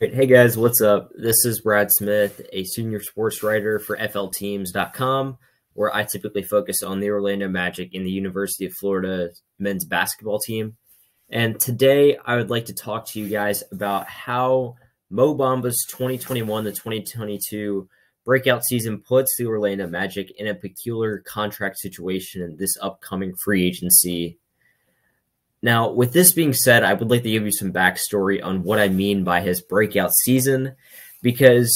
Hey guys, what's up? This is Brad Smith, a senior sports writer for FLTeams.com, where I typically focus on the Orlando Magic and the University of Florida men's basketball team. And today I would like to talk to you guys about how Mo Bamba's 2021 to 2022 breakout season puts the Orlando Magic in a peculiar contract situation in this upcoming free agency now, with this being said, I would like to give you some backstory on what I mean by his breakout season, because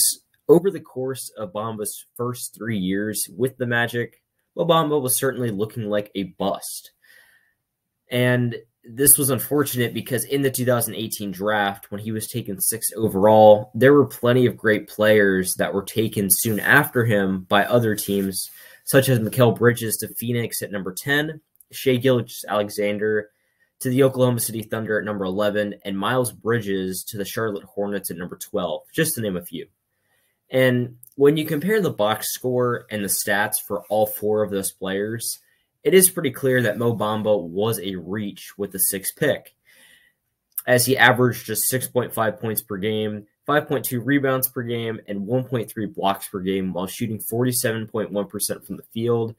over the course of Bamba's first three years with the Magic, Bamba was certainly looking like a bust. And this was unfortunate because in the 2018 draft, when he was taken sixth overall, there were plenty of great players that were taken soon after him by other teams, such as Mikal Bridges to Phoenix at number 10, Shai Gilgeous-Alexander to the Oklahoma City Thunder at number 11, and Miles Bridges to the Charlotte Hornets at number 12, just to name a few. And when you compare the box score and the stats for all four of those players, it is pretty clear that Mo Bamba was a reach with the sixth pick, as he averaged just 6.5 points per game, 5.2 rebounds per game, and 1.3 blocks per game while shooting 47.1% from the field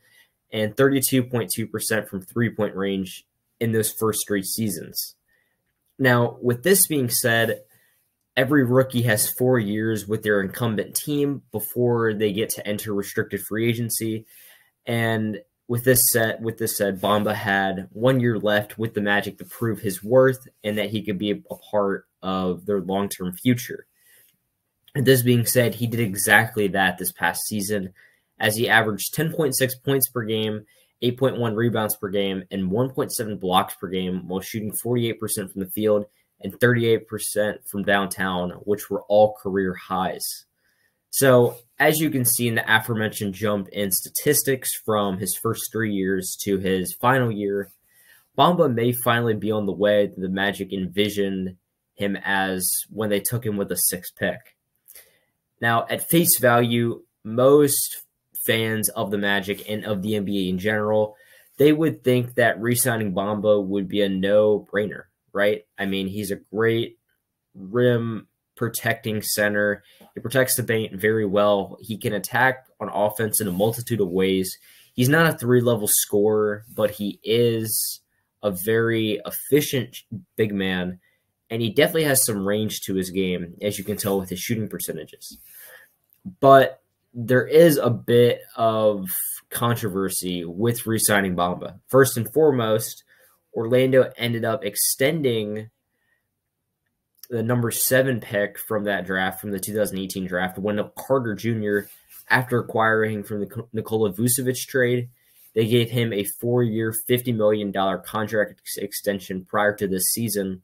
and 32.2% from three point range in those first three seasons. Now, with this being said, every rookie has four years with their incumbent team before they get to enter restricted free agency. And with this set, with this said, Bamba had one year left with the Magic to prove his worth and that he could be a part of their long term future. This being said, he did exactly that this past season, as he averaged 10.6 points per game 8.1 rebounds per game, and 1.7 blocks per game while shooting 48% from the field and 38% from downtown, which were all career highs. So, as you can see in the aforementioned jump in statistics from his first three years to his final year, Bamba may finally be on the way that the Magic envisioned him as when they took him with a sixth pick. Now, at face value, most fans of the Magic and of the NBA in general, they would think that re-signing Bamba would be a no-brainer, right? I mean, he's a great rim protecting center. He protects the paint very well. He can attack on offense in a multitude of ways. He's not a three-level scorer, but he is a very efficient big man, and he definitely has some range to his game, as you can tell with his shooting percentages. But there is a bit of controversy with re-signing Bamba. First and foremost, Orlando ended up extending the number seven pick from that draft, from the 2018 draft, Wendell Carter Jr. After acquiring from the Nikola Vucevic trade, they gave him a four-year, $50 million contract extension prior to this season,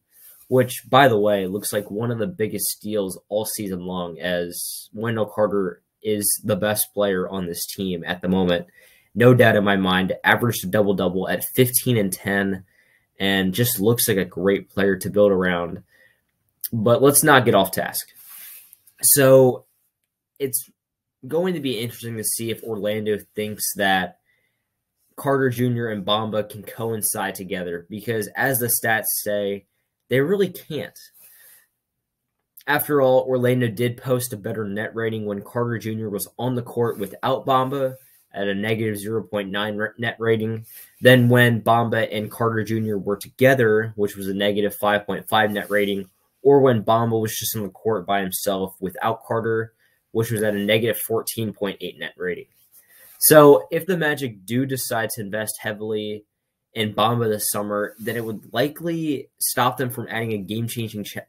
which, by the way, looks like one of the biggest steals all season long, as Wendell Carter is the best player on this team at the moment. No doubt in my mind, averaged a double double at 15 and 10, and just looks like a great player to build around. But let's not get off task. So it's going to be interesting to see if Orlando thinks that Carter Jr. and Bamba can coincide together because, as the stats say, they really can't. After all, Orlando did post a better net rating when Carter Jr. was on the court without Bamba at a negative 0.9 net rating than when Bamba and Carter Jr. were together, which was a negative 5.5 net rating, or when Bamba was just on the court by himself without Carter, which was at a negative 14.8 net rating. So if the Magic do decide to invest heavily in Bamba this summer, then it would likely stop them from adding a game changing ch-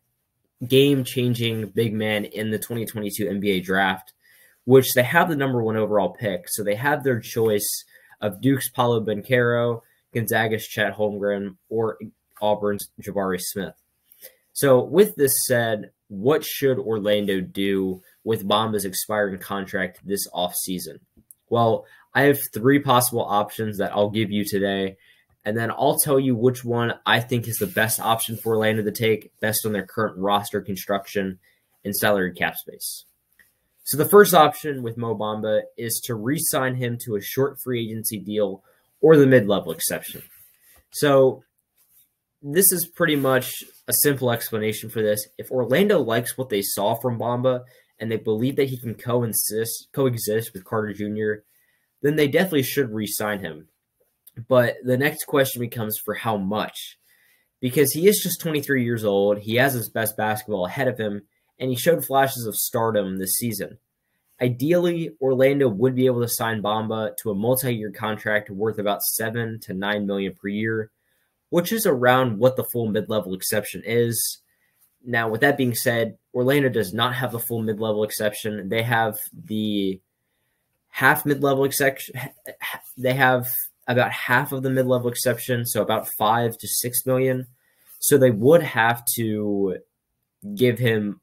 game changing big man in the 2022 NBA draft, which they have the number one overall pick. So they have their choice of Duke's Paolo Banchero, Gonzaga's Chet Holmgren, or Auburn's Jabari Smith. So, with this said, what should Orlando do with Bamba's expiring contract this offseason? Well, I have three possible options that I'll give you today and then I'll tell you which one I think is the best option for Orlando to take, best on their current roster construction and salary cap space. So the first option with Mo Bamba is to re-sign him to a short free agency deal or the mid-level exception. So this is pretty much a simple explanation for this. If Orlando likes what they saw from Bamba and they believe that he can coexist coexist with Carter Jr., then they definitely should re-sign him. But the next question becomes for how much? Because he is just 23 years old, he has his best basketball ahead of him, and he showed flashes of stardom this season. Ideally, Orlando would be able to sign Bamba to a multi-year contract worth about seven to nine million per year, which is around what the full mid-level exception is. Now, with that being said, Orlando does not have the full mid-level exception. They have the half mid-level exception. They have about half of the mid-level exception, so about five to six million. So they would have to give him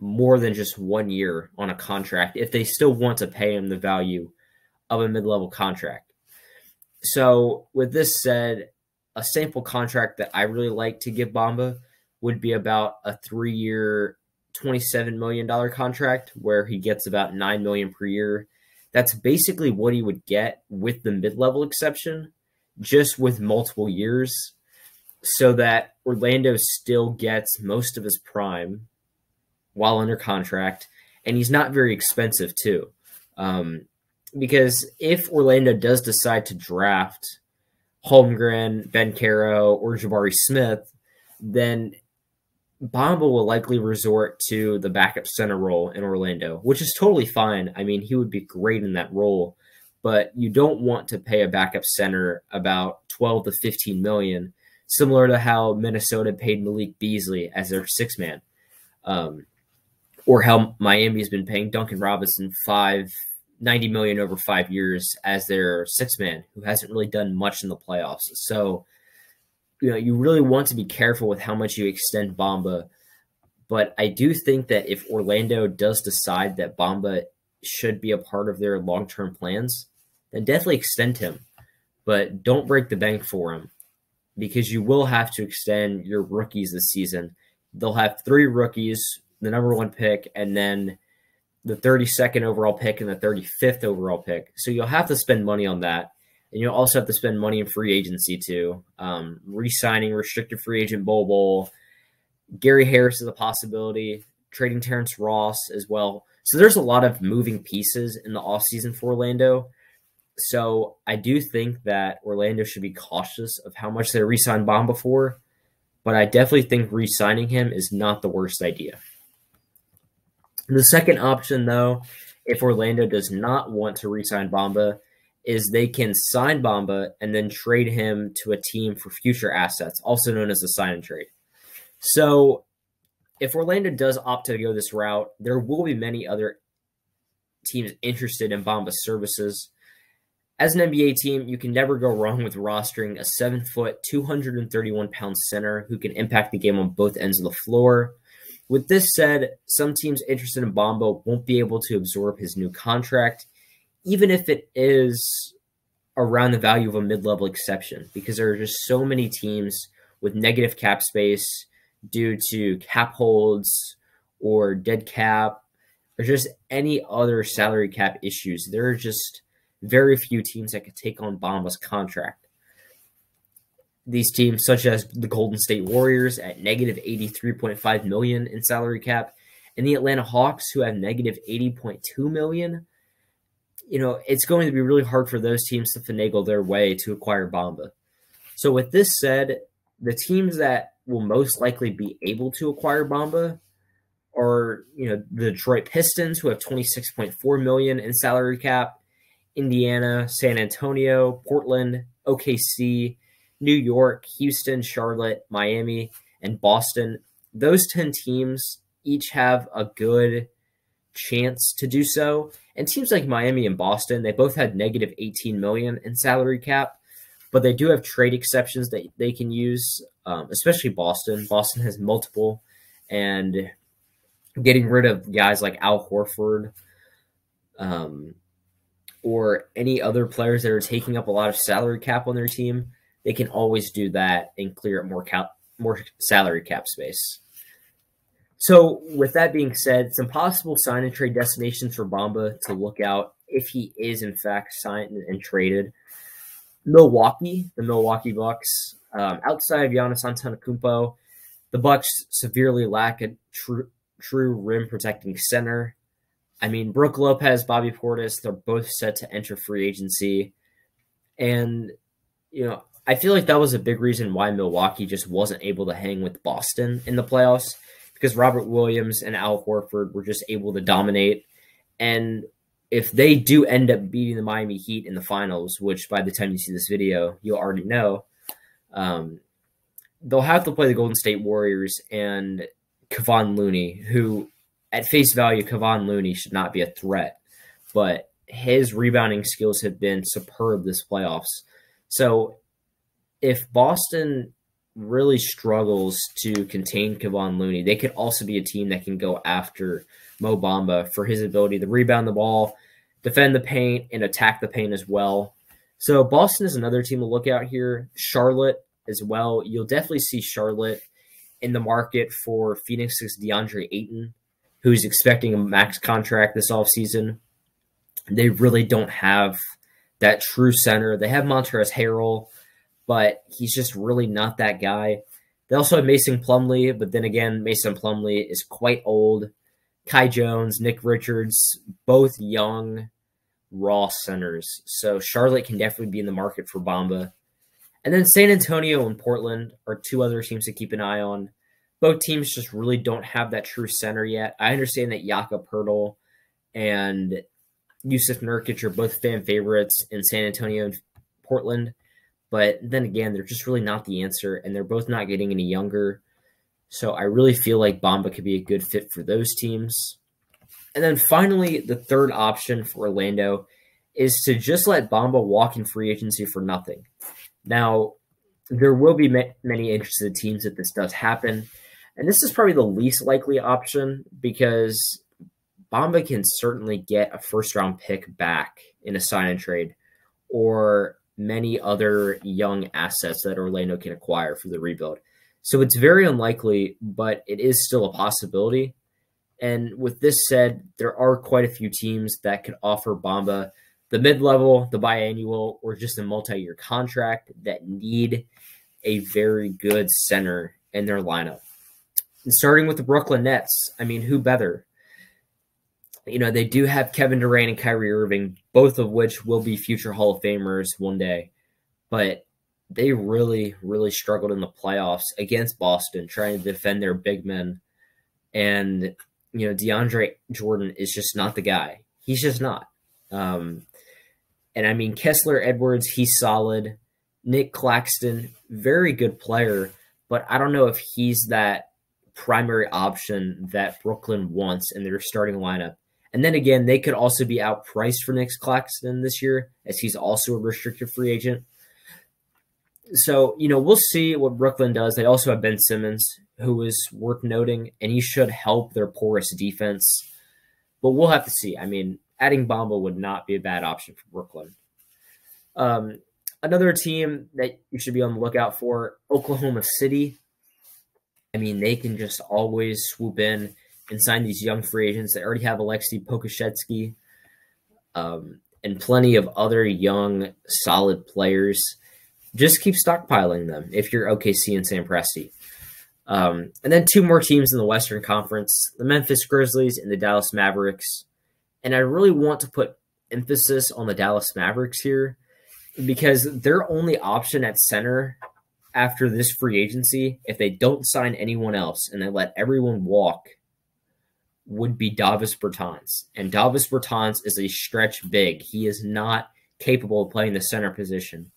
more than just one year on a contract if they still want to pay him the value of a mid-level contract. So with this said, a sample contract that I really like to give Bamba would be about a three-year, twenty-seven million dollar contract where he gets about nine million per year. That's basically what he would get with the mid-level exception, just with multiple years, so that Orlando still gets most of his prime while under contract, and he's not very expensive too. Um, because if Orlando does decide to draft Holmgren, Banchero, or Jabari Smith, then Bamba will likely resort to the backup center role in Orlando, which is totally fine. I mean, he would be great in that role, but you don't want to pay a backup center about 12 to 15 million, similar to how Minnesota paid Malik Beasley as their six man. Um, or how Miami's been paying Duncan Robinson five ninety million over five years as their six man who hasn't really done much in the playoffs. So, you know, you really want to be careful with how much you extend Bamba. But I do think that if Orlando does decide that Bamba should be a part of their long term plans, then definitely extend him. But don't break the bank for him because you will have to extend your rookies this season. They'll have three rookies the number one pick, and then the 32nd overall pick and the 35th overall pick. So you'll have to spend money on that. And you'll also have to spend money in free agency too. Um, re-signing restricted free agent Bol Bol. Gary Harris is a possibility. Trading Terrence Ross as well. So there's a lot of moving pieces in the offseason for Orlando. So I do think that Orlando should be cautious of how much they re-sign Bamba before, But I definitely think re-signing him is not the worst idea. The second option, though, if Orlando does not want to re-sign Bamba, is they can sign Bamba and then trade him to a team for future assets, also known as a sign and trade. So, if Orlando does opt to go this route, there will be many other teams interested in Bamba's services. As an NBA team, you can never go wrong with rostering a seven foot, 231 pound center who can impact the game on both ends of the floor. With this said, some teams interested in Bamba won't be able to absorb his new contract, even if it is around the value of a mid level exception, because there are just so many teams with negative cap space due to cap holds or dead cap or just any other salary cap issues. There are just very few teams that could take on Bamba's contract these teams, such as the Golden State Warriors at negative 83.5 million in salary cap, and the Atlanta Hawks, who have negative 80.2 million. You know, it's going to be really hard for those teams to finagle their way to acquire Bamba. So, with this said, the teams that will most likely be able to acquire Bamba are, you know, the Detroit Pistons, who have 26.4 million in salary cap, Indiana, San Antonio, Portland, OKC, New York, Houston, Charlotte, Miami, and Boston. Those 10 teams each have a good chance to do so. And teams like Miami and Boston, they both had negative 18 million in salary cap, but they do have trade exceptions that they can use, um, especially Boston. Boston has multiple, and getting rid of guys like Al Horford um, or any other players that are taking up a lot of salary cap on their team they can always do that and clear up more cap, more salary cap space. So, with that being said, some possible sign and trade destinations for Bamba to look out if he is in fact signed and traded. Milwaukee, the Milwaukee Bucks, um, outside of Giannis Antetokounmpo, the Bucks severely lack a true true rim protecting center. I mean, Brook Lopez, Bobby Portis, they're both set to enter free agency. And, you know, I feel like that was a big reason why Milwaukee just wasn't able to hang with Boston in the playoffs because Robert Williams and Al Horford were just able to dominate. And if they do end up beating the Miami Heat in the finals, which by the time you see this video, you'll already know, um, they'll have to play the Golden State Warriors and Kevon Looney, who at face value, Kevon Looney should not be a threat, but his rebounding skills have been superb this playoffs. So if Boston really struggles to contain Kevon Looney, they could also be a team that can go after Mo Bamba for his ability to rebound the ball, defend the paint, and attack the paint as well. So Boston is another team to look out here. Charlotte as well. You'll definitely see Charlotte in the market for Phoenix's DeAndre Ayton, who's expecting a max contract this offseason. They really don't have that true center. They have Montrezl Harrell, but he's just really not that guy. They also have Mason Plumlee, but then again, Mason Plumlee is quite old. Kai Jones, Nick Richards, both young, raw centers. So Charlotte can definitely be in the market for Bamba. And then San Antonio and Portland are two other teams to keep an eye on. Both teams just really don't have that true center yet. I understand that Jakob Poeltl and Jusuf Nurkic are both fan favorites in San Antonio and Portland. But then again, they're just really not the answer, and they're both not getting any younger. So I really feel like Bamba could be a good fit for those teams. And then finally, the third option for Orlando is to just let Bamba walk in free agency for nothing. Now, there will be many interested teams if this does happen. And this is probably the least likely option because Bamba can certainly get a first round pick back in a sign and trade or many other young assets that Orlando can acquire for the rebuild. So it's very unlikely, but it is still a possibility. And with this said, there are quite a few teams that could offer Bamba the mid level, the biannual, or just a multi year contract that need a very good center in their lineup. And starting with the Brooklyn Nets, I mean, who better? You know, they do have Kevin Durant and Kyrie Irving, both of which will be future Hall of Famers one day. But they really, really struggled in the playoffs against Boston, trying to defend their big men. And, you know, DeAndre Jordan is just not the guy. He's just not. Um, and I mean, Kessler Edwards, he's solid. Nic Claxton, very good player, but I don't know if he's that primary option that Brooklyn wants in their starting lineup. And then again, they could also be outpriced for Nic Claxton this year, as he's also a restricted free agent. So, you know, we'll see what Brooklyn does. They also have Ben Simmons, who is worth noting, and he should help their porous defense. But we'll have to see. I mean, adding Bamba would not be a bad option for Brooklyn. Um, another team that you should be on the lookout for, Oklahoma City. I mean, they can just always swoop in and sign these young free agents. They already have Aleksej Pokusevski um, and plenty of other young, solid players. Just keep stockpiling them if you're OKC and Sam Presti. Um, and then two more teams in the Western Conference the Memphis Grizzlies and the Dallas Mavericks. And I really want to put emphasis on the Dallas Mavericks here because their only option at center after this free agency, if they don't sign anyone else and they let everyone walk, would be Davis Bertans. And Davis Bertans is a stretch big. He is not capable of playing the center position,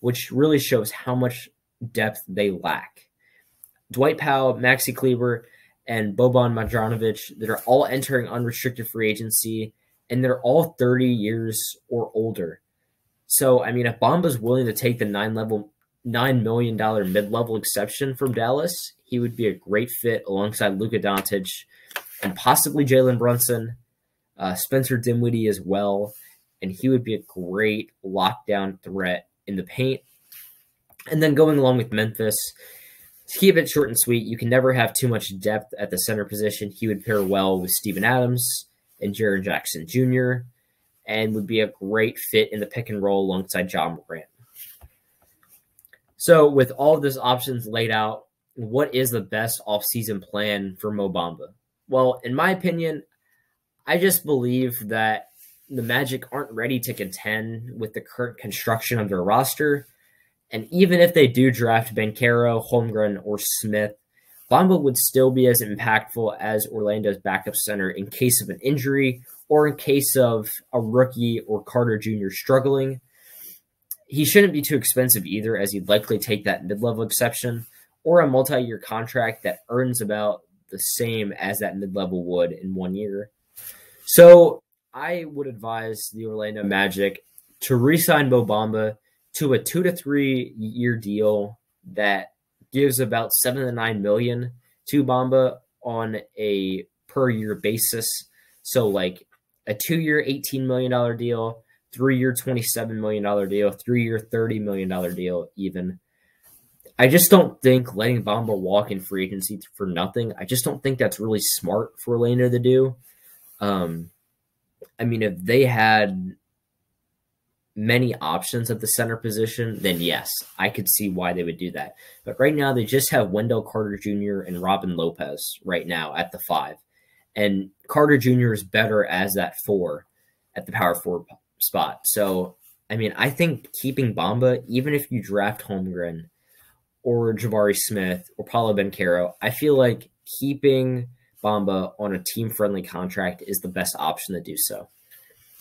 which really shows how much depth they lack. Dwight Powell, Maxi Kleber, and Boban Marjanovic that are all entering unrestricted free agency, and they're all 30 years or older. So, I mean, if Bamba's willing to take the nine level, nine million dollar mid level exception from Dallas, he would be a great fit alongside Luka Doncic and possibly Jalen Brunson, uh, Spencer Dinwiddie as well, and he would be a great lockdown threat in the paint. And then going along with Memphis, to keep it short and sweet, you can never have too much depth at the center position. He would pair well with Steven Adams and Jaren Jackson Jr. and would be a great fit in the pick and roll alongside Ja Morant. So, with all of these options laid out, what is the best offseason plan for Mo Bamba? Well, in my opinion, I just believe that the Magic aren't ready to contend with the current construction of their roster. And even if they do draft Banchero, Holmgren, or Smith, Bamba would still be as impactful as Orlando's backup center in case of an injury or in case of a rookie or Carter Jr. struggling. He shouldn't be too expensive either, as he'd likely take that mid level exception or a multi year contract that earns about the same as that mid level would in one year. So I would advise the Orlando Magic to re sign Mo Bamba to a two to three year deal that gives about seven to nine million to Bamba on a per year basis. So like a two year, $18 million deal, three year, $27 million deal, three year, $30 million deal, even. I just don't think letting Bamba walk in free agency for nothing. I just don't think that's really smart for Orlando to do. Um, I mean, if they had many options at the center position, then yes, I could see why they would do that. But right now, they just have Wendell Carter Jr. and Robin Lopez right now at the five. And Carter Jr. is better as that four at the power forward spot. So, I mean, I think keeping Bamba, even if you draft Holmgren or Jabari Smith or Paolo Banchero, I feel like keeping Bamba on a team friendly contract is the best option to do so.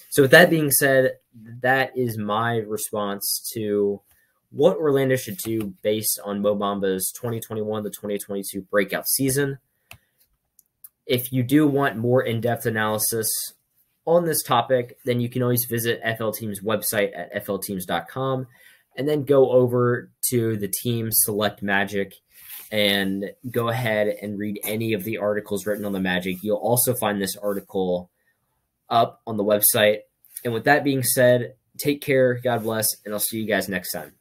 So, with that being said, that is my response to what Orlando should do based on Mo Bamba's 2021 to 2022 breakout season. If you do want more in depth analysis on this topic, then you can always visit FL Team's website at flteams.com and then go over to the team Select Magic and go ahead and read any of the articles written on the Magic. You'll also find this article up on the website. And with that being said, take care, God bless, and I'll see you guys next time.